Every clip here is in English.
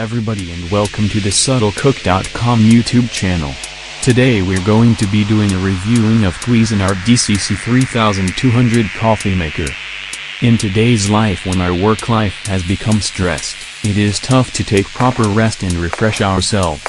everybody and welcome to the subtlecook.com YouTube channel. Today we're going to be doing a reviewing of Cuisinart DCC 3200 coffee maker. In today's life when our work life has become stressed, it is tough to take proper rest and refresh ourselves.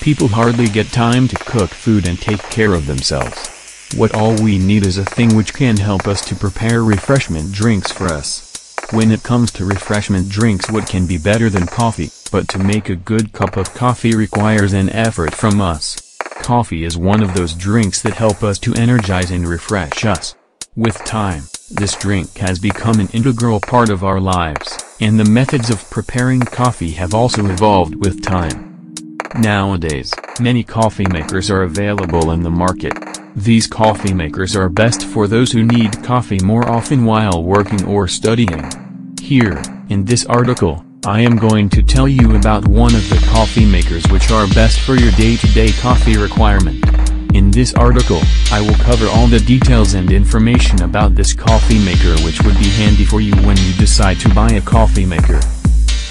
People hardly get time to cook food and take care of themselves. What all we need is a thing which can help us to prepare refreshment drinks for us. When it comes to refreshment drinks what can be better than coffee, but to make a good cup of coffee requires an effort from us. Coffee is one of those drinks that help us to energize and refresh us. With time, this drink has become an integral part of our lives, and the methods of preparing coffee have also evolved with time. Nowadays, many coffee makers are available in the market. These coffee makers are best for those who need coffee more often while working or studying. Here, in this article, I am going to tell you about one of the coffee makers which are best for your day-to-day -day coffee requirement. In this article, I will cover all the details and information about this coffee maker which would be handy for you when you decide to buy a coffee maker.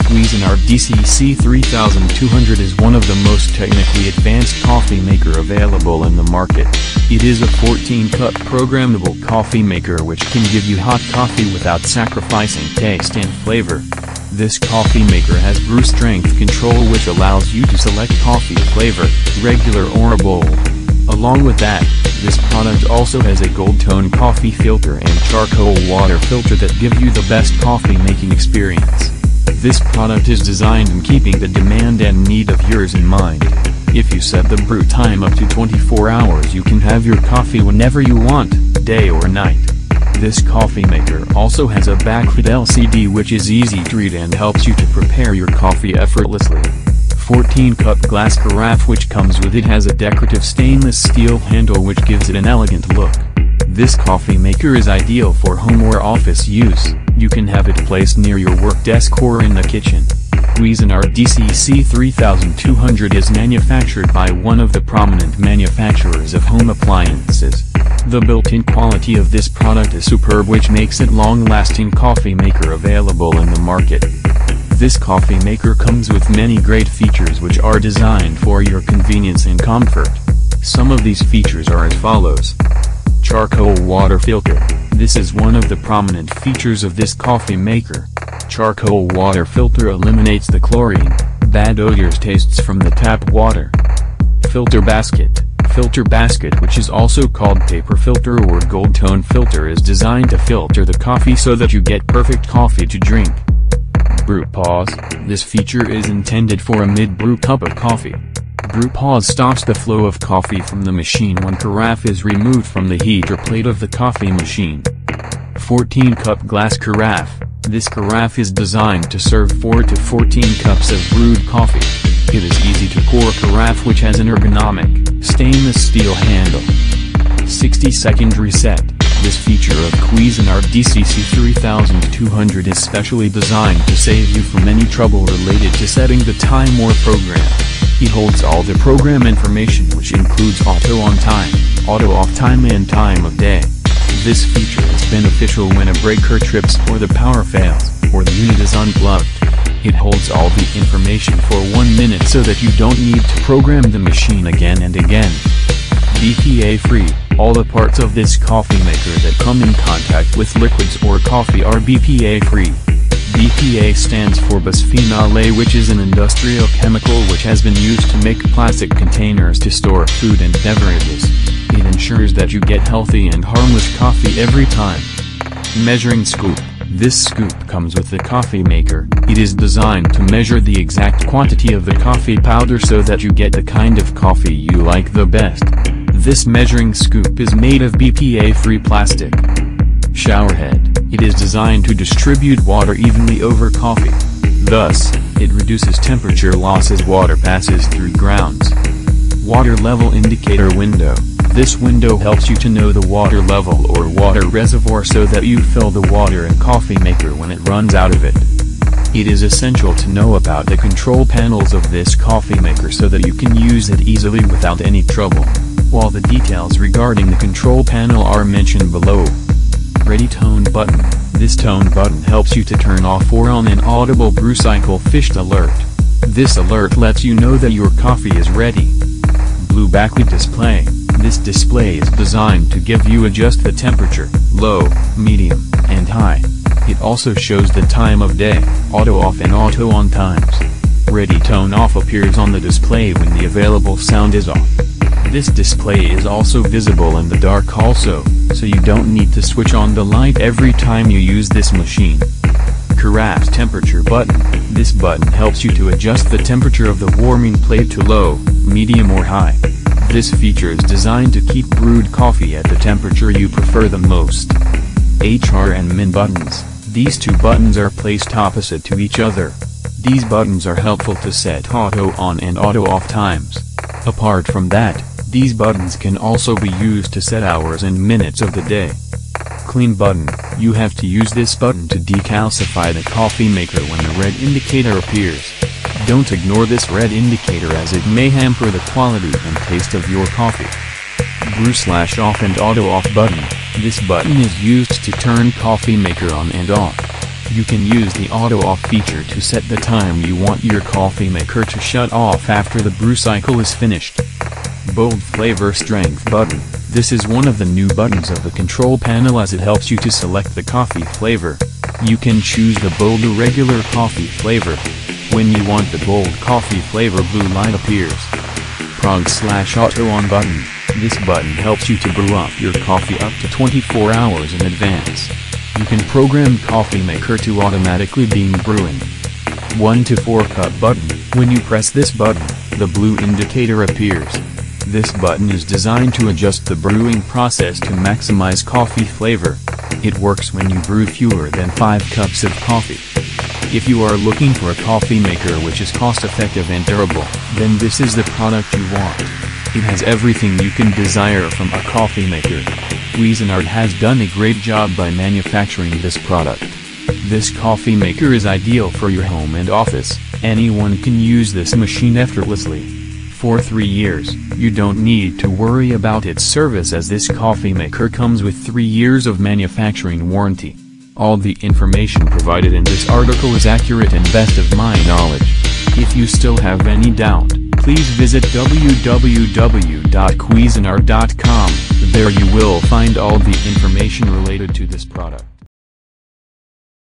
Cuisinart DCC 3200 is one of the most technically advanced coffee maker available in the market. It is a 14-cup programmable coffee maker which can give you hot coffee without sacrificing taste and flavor. This coffee maker has brew strength control which allows you to select coffee flavor, regular or bold. Along with that, this product also has a gold tone coffee filter and charcoal water filter that give you the best coffee making experience. This product is designed in keeping the demand and need of yours in mind. If you set the brew time up to 24 hours you can have your coffee whenever you want, day or night. This coffee maker also has a backlit LCD which is easy to read and helps you to prepare your coffee effortlessly. 14 cup glass carafe which comes with it has a decorative stainless steel handle which gives it an elegant look. This coffee maker is ideal for home or office use, you can have it placed near your work desk or in the kitchen. Cuisinart DCC 3200 is manufactured by one of the prominent manufacturers of home appliances. The built-in quality of this product is superb which makes it long-lasting coffee maker available in the market. This coffee maker comes with many great features which are designed for your convenience and comfort. Some of these features are as follows. Charcoal water filter. This is one of the prominent features of this coffee maker. Charcoal water filter eliminates the chlorine, bad odors tastes from the tap water. Filter basket. Filter basket which is also called paper filter or gold tone filter is designed to filter the coffee so that you get perfect coffee to drink. Brew pause. This feature is intended for a mid-brew cup of coffee. Brew pause stops the flow of coffee from the machine when carafe is removed from the heater plate of the coffee machine. 14 cup glass carafe. This carafe is designed to serve 4 to 14 cups of brewed coffee. It is easy to pour carafe which has an ergonomic, stainless steel handle. 60 second reset. This feature of Cuisinart DCC 3200 is specially designed to save you from any trouble related to setting the time or program. It holds all the program information which includes auto on time, auto off time and time of day. This feature is beneficial when a breaker trips or the power fails, or the unit is unplugged. It holds all the information for one minute so that you don't need to program the machine again and again. BPA free, all the parts of this coffee maker that come in contact with liquids or coffee are BPA free. BPA stands for bisphenol A which is an industrial chemical which has been used to make plastic containers to store food and beverages. It ensures that you get healthy and harmless coffee every time. Measuring scoop. This scoop comes with the coffee maker, it is designed to measure the exact quantity of the coffee powder so that you get the kind of coffee you like the best. This measuring scoop is made of BPA-free plastic. Showerhead, it is designed to distribute water evenly over coffee. Thus, it reduces temperature loss as water passes through grounds. Water level indicator window. This window helps you to know the water level or water reservoir so that you fill the water in coffee maker when it runs out of it. It is essential to know about the control panels of this coffee maker so that you can use it easily without any trouble. While the details regarding the control panel are mentioned below. Ready tone button. This tone button helps you to turn off or on an audible brew cycle fished alert. This alert lets you know that your coffee is ready. Blue backlit display. This display is designed to give you adjust the temperature, low, medium, and high. It also shows the time of day, auto off and auto on times. Ready tone off appears on the display when the available sound is off. This display is also visible in the dark also, so you don't need to switch on the light every time you use this machine. Carafe temperature button. This button helps you to adjust the temperature of the warming plate to low, medium or high. This feature is designed to keep brewed coffee at the temperature you prefer the most. HR and Min buttons. These two buttons are placed opposite to each other. These buttons are helpful to set auto on and auto off times. Apart from that, these buttons can also be used to set hours and minutes of the day. Clean button, you have to use this button to decalcify the coffee maker when the red indicator appears. Don't ignore this red indicator as it may hamper the quality and taste of your coffee. Brew slash off and auto off button, this button is used to turn coffee maker on and off. You can use the auto off feature to set the time you want your coffee maker to shut off after the brew cycle is finished. Bold Flavor Strength button. This is one of the new buttons of the control panel as it helps you to select the coffee flavor. You can choose the bold or regular coffee flavor. When you want the bold coffee flavor blue light appears. Prog slash auto on button. This button helps you to brew up your coffee up to 24 hours in advance. You can program coffee maker to automatically being brewing. 1 to 4 cup button. When you press this button, the blue indicator appears. This button is designed to adjust the brewing process to maximize coffee flavor. It works when you brew fewer than 5 cups of coffee. If you are looking for a coffee maker which is cost-effective and durable, then this is the product you want. It has everything you can desire from a coffee maker. Cuisinart has done a great job by manufacturing this product. This coffee maker is ideal for your home and office, anyone can use this machine effortlessly for 3 years, you don't need to worry about its service as this coffee maker comes with 3 years of manufacturing warranty. All the information provided in this article is accurate and best of my knowledge. If you still have any doubt, please visit www.cuisinart.com, there you will find all the information related to this product.